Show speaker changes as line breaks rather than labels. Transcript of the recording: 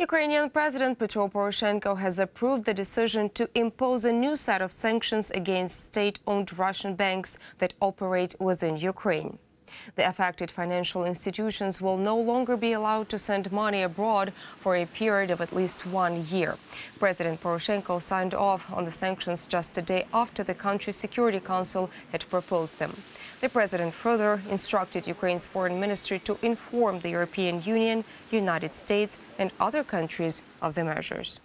Ukrainian President Petro Poroshenko has approved the decision to impose a new set of sanctions against state owned Russian banks that operate within Ukraine. The affected financial institutions will no longer be allowed to send money abroad for a period of at least one year. President Poroshenko signed off on the sanctions just a day after the country's Security Council had proposed them. The president further instructed Ukraine's foreign ministry to inform the European Union, United States, and other countries of the measures.